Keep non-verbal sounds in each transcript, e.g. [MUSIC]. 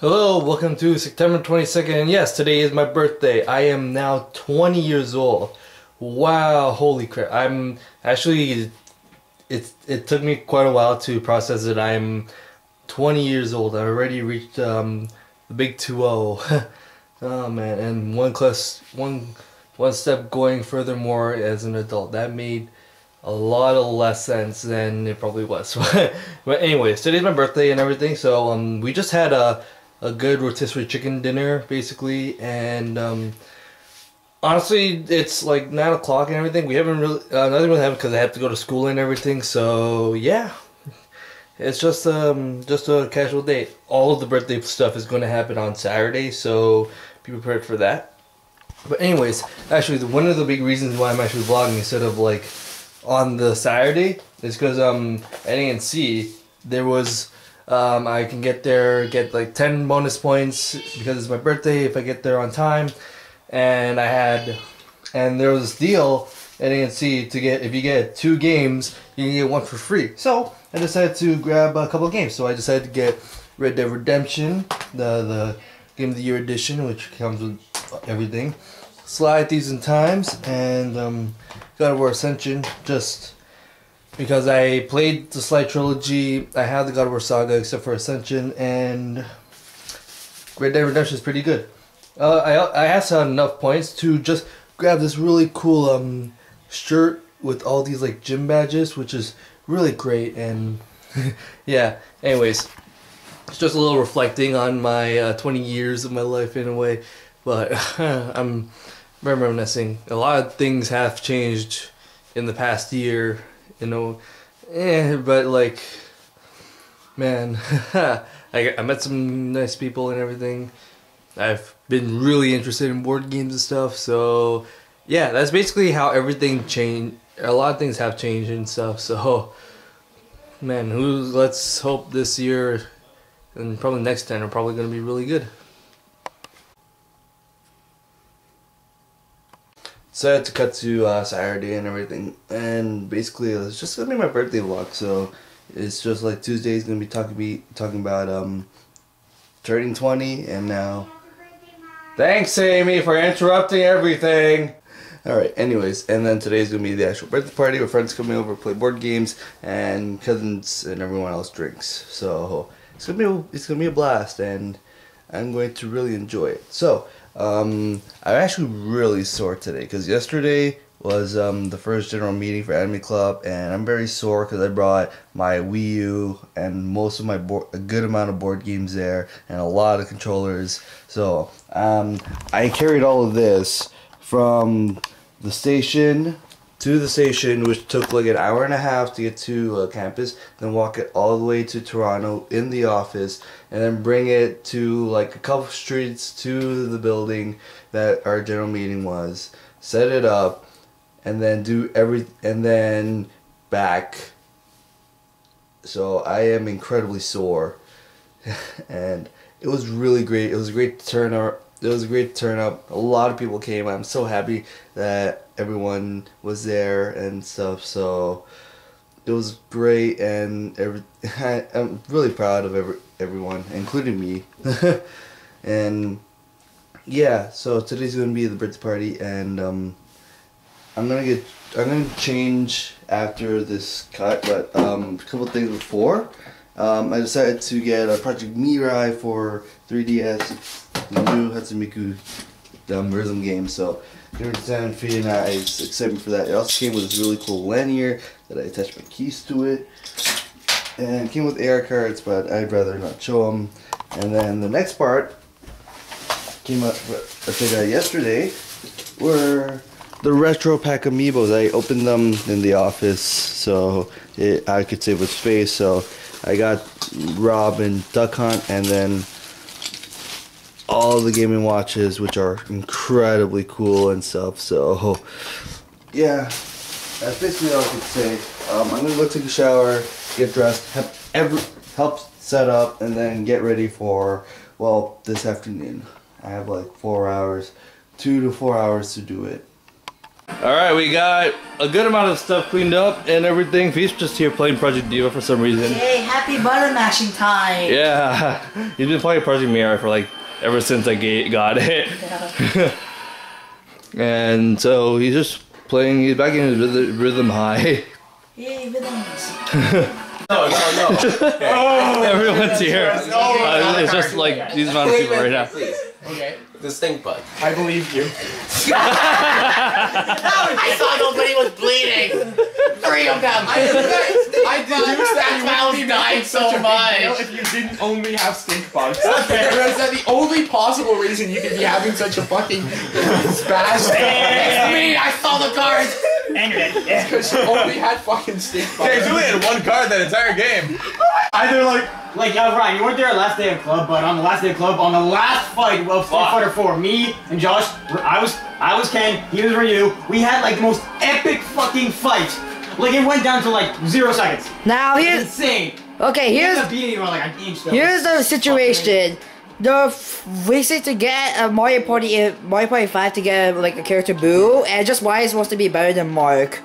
Hello, welcome to September 22nd. And yes, today is my birthday. I am now 20 years old. Wow, holy crap. I'm actually it it took me quite a while to process it. I'm 20 years old. I already reached um the big 2-0. [LAUGHS] oh man, and one class one one step going furthermore as an adult. That made a lot of less sense than it probably was. [LAUGHS] but anyways, today's my birthday and everything, so um we just had a a good rotisserie chicken dinner basically and um, honestly it's like nine o'clock and everything. We haven't really uh, nothing really happened because i have to go to school and everything so yeah. It's just um just a casual date all of the birthday stuff is going to happen on saturday so be prepared for that. But anyways actually one of the big reasons why i'm actually vlogging instead of like on the saturday is because um at anc there was um, I can get there, get like 10 bonus points because it's my birthday if I get there on time. And I had, and there was this deal at ANC to get, if you get two games, you can get one for free. So I decided to grab a couple games. So I decided to get Red Dead Redemption, the, the Game of the Year edition, which comes with everything. Sly Thieves and Times, and um, God of War Ascension, just because I played the Sly trilogy. I have the God of War saga except for Ascension, and Red Dead Redemption is pretty good. Uh, I I also had enough points to just grab this really cool um shirt with all these like gym badges, which is really great. And [LAUGHS] yeah, anyways, it's just a little reflecting on my uh, 20 years of my life in a way, but [LAUGHS] I'm reminiscing. A lot of things have changed in the past year you know, eh, but like, man, [LAUGHS] I, I met some nice people and everything. I've been really interested in board games and stuff, so yeah, that's basically how everything changed. A lot of things have changed and stuff, so man, who let's hope this year and probably next time are probably going to be really good. So I had to cut to uh, Saturday and everything, and basically it's just gonna be my birthday vlog. So it's just like Tuesday's gonna be talking be talking about um turning twenty, and now. Thanks, Amy, for interrupting everything. All right. Anyways, and then today's gonna be the actual birthday party with friends coming over, play board games, and cousins and everyone else drinks. So it's gonna be it's gonna be a blast, and I'm going to really enjoy it. So um, I'm actually really sore today because yesterday was um, the first general meeting for Anime Club, and I'm very sore because I brought my Wii U and most of my board, a good amount of board games there, and a lot of controllers. So um, I carried all of this from the station to the station, which took like an hour and a half to get to uh, campus, then walk it all the way to Toronto in the office, and then bring it to like a couple streets to the building that our general meeting was, set it up, and then do every and then back. So I am incredibly sore, [LAUGHS] and it was really great. It was a great turnout it was a great turn up. A lot of people came. I'm so happy that everyone was there and stuff. So it was great, and every [LAUGHS] I, am really proud of every everyone, including me. [LAUGHS] and yeah, so today's gonna be the birthday party, and um, I'm gonna get I'm gonna change after this cut, but um, a couple things before. Um, I decided to get a Project Mirai for 3DS the new Hatsune Miku um, rhythm game. So, understand feeling that is excited for that. It also came with this really cool lanyard that I attached my keys to it. And came with AR cards, but I'd rather not show them. And then the next part came up, I figured out yesterday, were the retro pack amiibos. I opened them in the office so it, I could save with space. So I got Robin Duck Hunt and then all the gaming watches, which are incredibly cool and stuff. So, yeah, that's basically all I can say. Um, I'm gonna go take a shower, get dressed, help, every, help set up, and then get ready for well this afternoon. I have like four hours, two to four hours to do it. All right, we got a good amount of stuff cleaned up and everything. He's just here playing Project Diva for some reason. Hey, happy button mashing time. Yeah, [LAUGHS] he's been playing Project Mirai for like ever since I got it. [LAUGHS] and so he's just playing. He's back in his rhythm, rhythm high. Yay, rhythms. [LAUGHS] No, no, no. [LAUGHS] Everyone's here. Uh, it's just like these amount of people right now. Please. Okay. The stink bug. I believe you. [LAUGHS] I saw nobody was bleeding. Three of them. I, I deduced that That's why I was you would dying so a much. deal If you didn't only have stink bugs. Okay. [LAUGHS] Whereas that the only possible reason you could be having such a fucking spasm It's me. I saw the cards. And you're dead. because you only had fucking stink bugs. Okay, Julie had one card that entire game. Either like, like, uh, Ryan, you weren't there last day of club, but on the last day of club, on the last fight of Street Fighter 4, me and Josh, I was, I was Ken, he was Ryu. We had like the most epic fucking fight. Like it went down to like zero seconds. Now It's here's insane. okay. He ended Here's up beating you by like an inch. though. here's the situation. The f- we say to get a Mario Party uh, Mario Party Five to get like a character Boo, and just why is supposed to be better than Mark.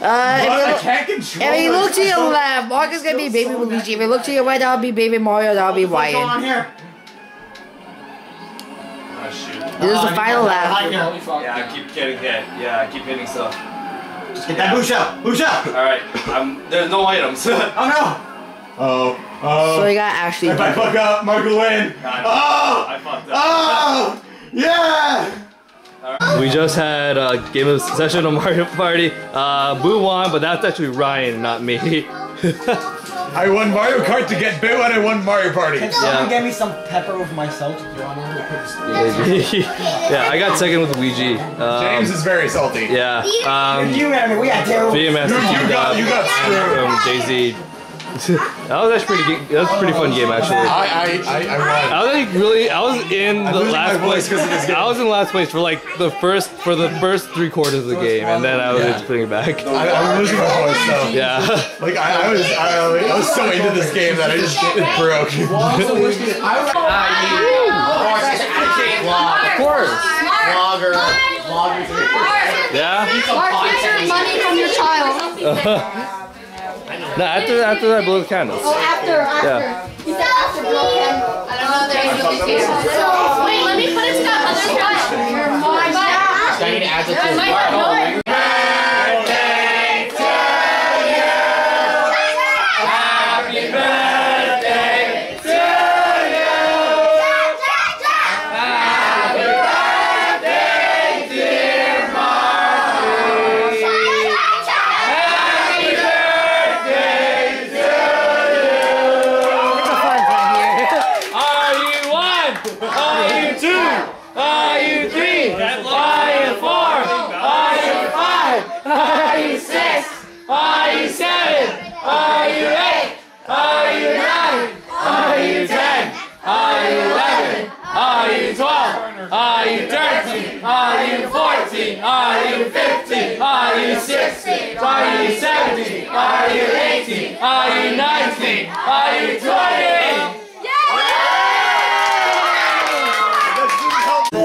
Uh, I if you, can't if you look to your left, Mark is gonna be Baby so Luigi. If you look to your right, that'll be Baby Mario. That'll be What's going on Ryan. here? This is Oh, the you final got lap. behind you. Yeah, I keep getting hit. Yeah, I keep hitting stuff. Just get that boosh out. Boosh out. All right, I'm, there's no items. [LAUGHS] Oh no. Oh. Oh. So you got Ashley. if I fuck up, Mark will win. Oh. I fucked up. Oh. Yeah. We just had a game of session on Mario Party. Uh, Boo won, but that's actually Ryan, not me. I won Mario Kart to get Boo and I won Mario Party. Can someone get me some pepper with my salt, Your Honor. [LAUGHS] yeah, I got second with Luigi. Um, James is very salty. yeah. Um, You man, I we got terrible. VMS You, you got you got screwed. from Daisy. That was actually pretty. That was a pretty fun game actually. I I I, I. I was like really. I was in the last place. voice of this game. I was in last place for like the first for the first three quarters of the game, and then I was Yeah. just putting it back. I, I'm losing my voice so. Yeah. Like I, I was I, I was so into this game that I just it broke. Of course. Vlogger. Vloggers. Yeah. Mark, here's your money from your child. No, after after I blew the candles. Oh, after, after. Yeah. He said after broken. I don't know there's no case. So, wait, let me put it to that other side. Your mom. I need to add that to I 19, a 19, you 20.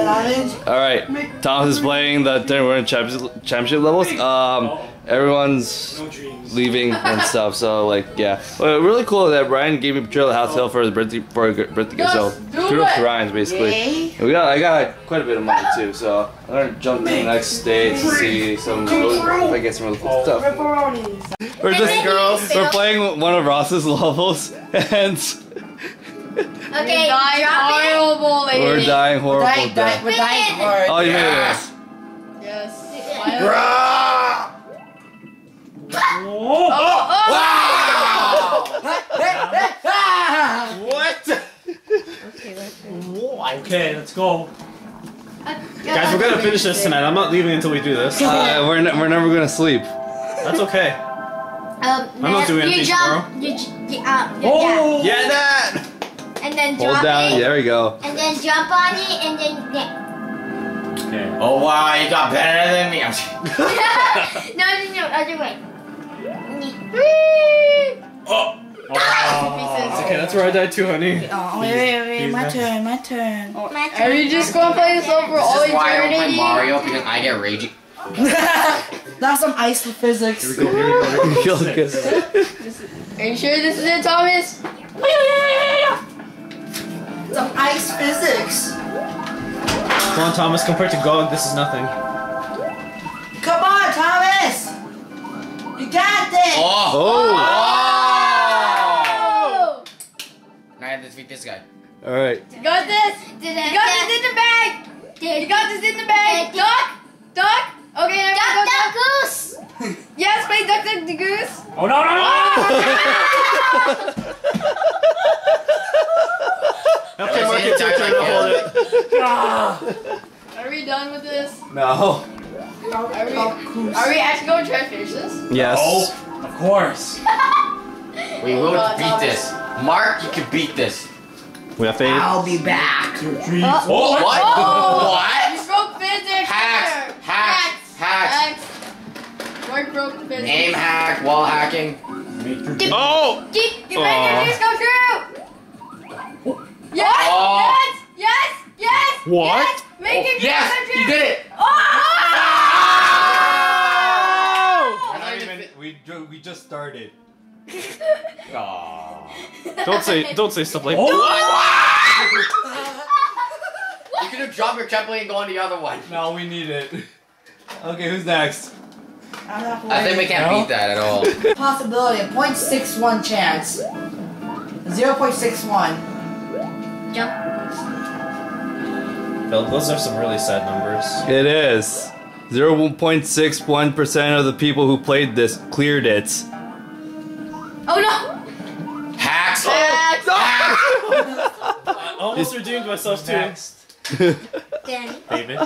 All right, Thomas is playing the tournament championship, championship levels. Um, everyone's leaving and stuff. So like, yeah, well, really cool that Ryan gave me Betrayal at House Hill for his birthday for a good birthday gift. So Just do kudos to. Ryan's basically. And we got I got quite a bit of money too. So I'm gonna jump to the next stage to see some really, if I get some really cool stuff. We're just girls. we're playing one of Ross's [LAUGHS] levels and [LAUGHS] Okay, drop horrible, lady. we're dying horrible Dying, dying, death. we're dying hard. Oh, you made it. Yes. Raw. Oh. Wow. What? [LAUGHS] Okay, let's go. Guys, we're gonna finish this tonight. I'm not leaving until we do this. Uh, we're, ne- we're never gonna sleep. That's okay. Um, I'm not doing anything jump, You, you, uh, yeah, Oh! Yeah, that. Yeah. And then Hold drop down. it. There we go. And then jump on it, and then yeah. Okay. Oh wow, you got better than me. no, no, no, other way. Oh. Pieces. Okay, that's where I died too, honey. Oh, wait, wait, wait, my next. turn, my turn. My Are you just gonna play this over all This is why I don't play? Mario because I get ragey. That's some ice physics. Feel good. Are you sure this is it, Thomas? Some ice physics. Come on, Thomas. Compared to GOG, this is nothing. Come on, Thomas. You got this. Oh! Oh! Oh! Now I have to defeat this guy. All right. You got this. You got this in the bag. You got this in the bag. Duck. Duck. Okay, now duck, go duck, goose. yes, play duck, duck, the goose. Oh no no no! Okay, Mark, Mark, it's your turn to hold it. Are we done with this? No. Are we, are we actually going to try to finish this? Yes. Oh, of course. [LAUGHS] We will God, beat this. Mark, you can beat this. We have faded. I'll be back. Two, three, Uh, four. What? Oh! What? You broke physics. Hacks, hacks, hacks. Hacks. Mark broke physics. Aim hack, wall hacking. Oh! Keep, you Aw. make your dreams come true. Yes, Oh. yes, yes, yes. What? Oh, yes, make your dreams Yes, come you did it. Oh! oh! We we just started. [LAUGHS] Don't say don't say stuff like Oh, [LAUGHS] You could have dropped your trampoline and go on the other one. No, we need it. Okay, who's next? I'm I think we can't No? beat that at all. Possibility, a 0.61 chance. 0.61. Jump. Those are some really sad numbers. It is. 0.61% of the people who played this cleared it. Oh no! Hacks. Hacks. [LAUGHS] I almost redeemed myself too. [LAUGHS] Danny. David.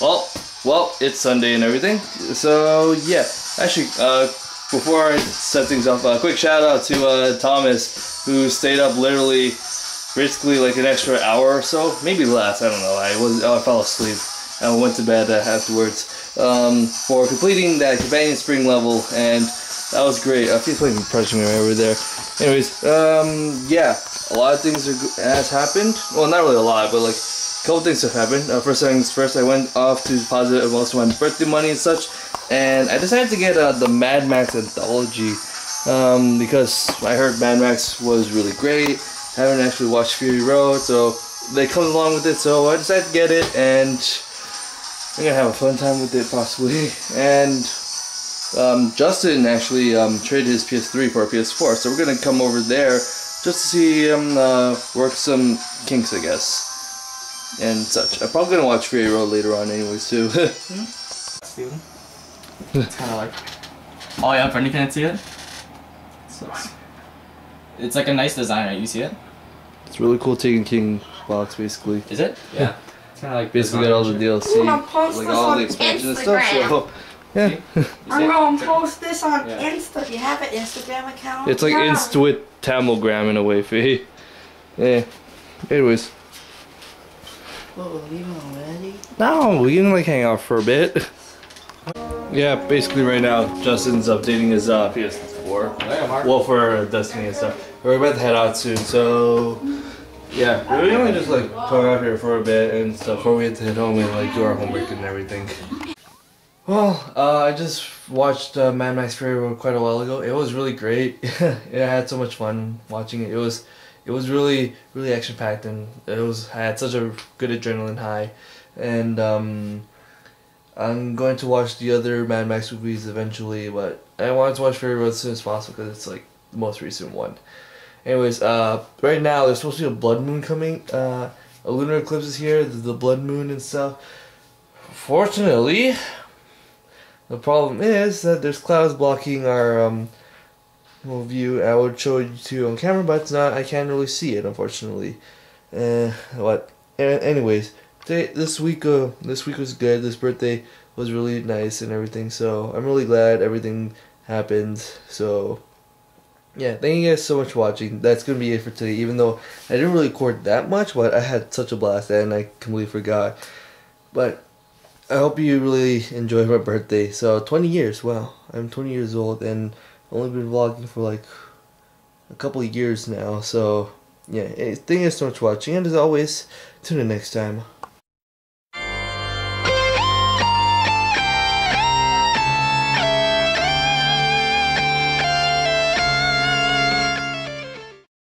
Well, well, it's Sunday and everything. So yeah, actually, uh, before I set things off, a quick shout out to uh, Thomas who stayed up literally, basically like an extra hour or so, maybe less. I don't know. I was I fell asleep. I went to bed uh, afterwards um, for completing that companion spring level, and that was great. I feel like pressing me over there. Anyways, um, yeah, a lot of things are, has happened. Well, not really a lot, but like a couple things have happened. Uh, first things first, I went off to deposit most of my birthday money and such, and I decided to get uh, the Mad Max anthology um, because I heard Mad Max was really great. Haven't actually watched Fury Road, so they come along with it. So I decided to get it, and I'm gonna have a fun time with it possibly. [LAUGHS] And um, Justin actually um, traded his PS3 for a PS4, so we're gonna come over there just to see him uh, work some kinks, I guess, and such. I'm probably gonna watch Fury Road later on, anyways, too. [LAUGHS] Steven. It's kind of like. Oh yeah, Brendan can't see it. So it's, it's like a nice design, right? You see it? it's really cool taking King box, basically. Is it? Yeah. It's kind of like Basically, got all the DLC, Ooh, I'll post like this all on the expansion and stuff. So yeah, [LAUGHS] I'm gonna post this on Yeah. Insta. You have an Instagram account? it's like Yeah. with Tamilgram in a way, [LAUGHS] Phi. Yeah. Anyways. Whoa, leaving already? No, we can like hang out for a bit. [LAUGHS] Yeah, basically right now Justin's updating his uh, PS4. Well, for Destiny and stuff. We're about to head out soon, so yeah, we only just like come out here for a bit and stuff before we have to head home and like do our homework and everything. Well, uh, I just watched uh, Mad Max Fury Road quite a while ago. It was really great. [LAUGHS] yeah, I had so much fun watching it. It was, it was really, really action packed, and it was I had such a good adrenaline high, and um, I'm going to watch the other Mad Max movies eventually, but I wanted to watch Fury Road as soon as possible because it's like the most recent one. Anyways, uh, right now there's supposed to be a blood moon coming. Uh, a lunar eclipse is here, the, the blood moon and stuff. Fortunately, the problem is that there's clouds blocking our um, view. I would show it to you on camera, but it's not. I can't really see it, unfortunately. Uh, what? a- Anyways, today, this week, uh, this week was good. This birthday was really nice and everything. So I'm really glad everything happened. So yeah, thank you guys so much for watching. That's gonna be it for today. Even though I didn't really record that much, but I had such a blast and I completely forgot. But I hope you really enjoyed my birthday. So 20 years, wow. I'm 20 years old and only been vlogging for like a couple of years now. So yeah, thank you guys so much for watching. And as always, tune in next time.